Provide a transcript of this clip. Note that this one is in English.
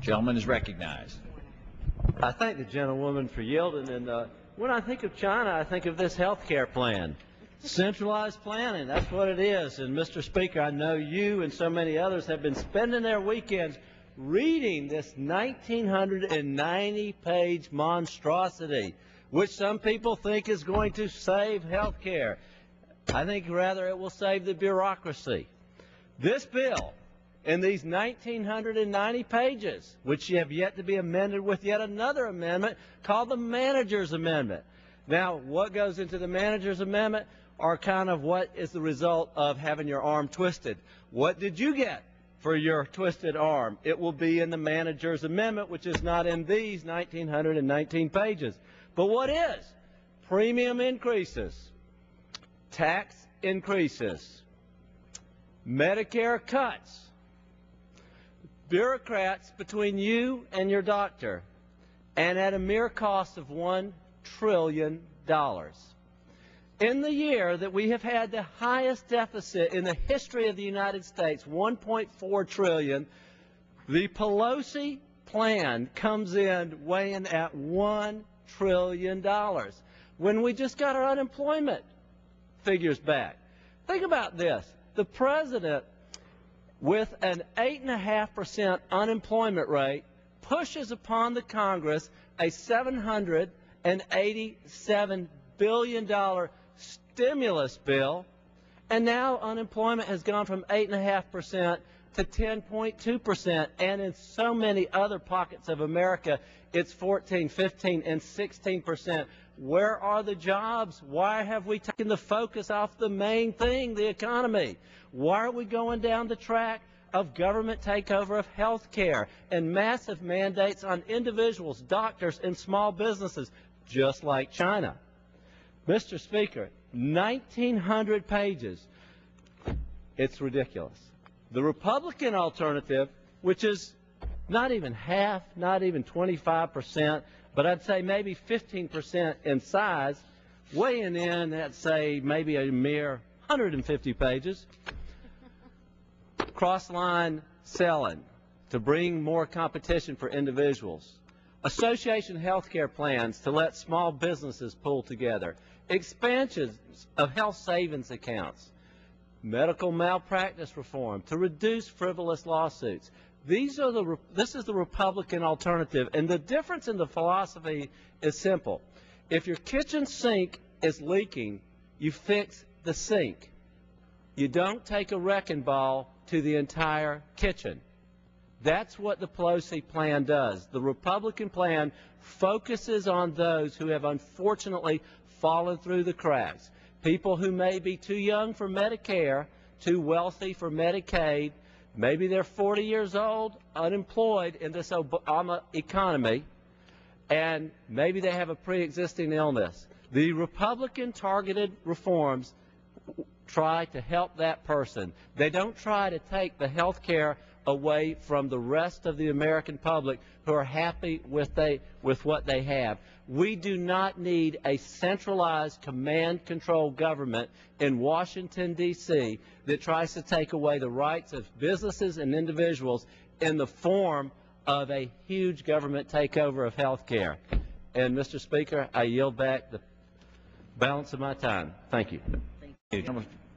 Gentleman is recognized. I thank the gentlewoman for yielding. And uh, when I think of China, I think of this health care plan. Centralized planning, that's what it is. And Mr. Speaker, I know you and so many others have been spending their weekends reading this 1990 page monstrosity, which some people think is going to save health care. I think rather it will save the bureaucracy. This bill, in these 1990 pages, which have yet to be amended with yet another amendment called the Manager's Amendment. Now, what goes into the Manager's Amendment are kind of what is the result of having your arm twisted. What did you get for your twisted arm? It will be in the Manager's Amendment, which is not in these 1919 pages. But what is? Premium increases, tax increases, Medicare cuts, bureaucrats between you and your doctor, and at a mere cost of $1 trillion. In the year that we have had the highest deficit in the history of the United States, 1.4 trillion, the Pelosi plan comes in weighing at $1 trillion when we just got our unemployment figures back. Think about this. The president with an 8.5% unemployment rate pushes upon the Congress a $787 billion stimulus bill, and now unemployment has gone from 8.5% to 10.2%, and in so many other pockets of America, it's 14, 15, and 16%. Where are the jobs? Why have we taken the focus off the main thing, the economy? Why are we going down the track of government takeover of health care and massive mandates on individuals, doctors, and small businesses, just like China? Mr. Speaker, 1,900 pages. It's ridiculous. The Republican alternative, which is not even half, not even 25 percent, but I'd say maybe 15% in size, weighing in at, say, maybe a mere 150 pages. Cross-line selling to bring more competition for individuals. Association healthcare plans to let small businesses pull together. Expansions of health savings accounts. Medical malpractice reform to reduce frivolous lawsuits. These are the, this is the Republican alternative, and the difference in the philosophy is simple. If your kitchen sink is leaking, you fix the sink. You don't take a wrecking ball to the entire kitchen. That's what the Pelosi plan does. The Republican plan focuses on those who have unfortunately fallen through the cracks. People who may be too young for Medicare, too wealthy for Medicaid, Maybe they're 40 years old, unemployed in this Obama economy, and maybe they have a pre-existing illness. The Republican targeted reforms try to help that person. They don't try to take the health care away from the rest of the American public who are happy with, they, with what they have. We do not need a centralized command control government in Washington, D.C. that tries to take away the rights of businesses and individuals in the form of a huge government takeover of health care. And, Mr. Speaker, I yield back the balance of my time. Thank you. Thank you.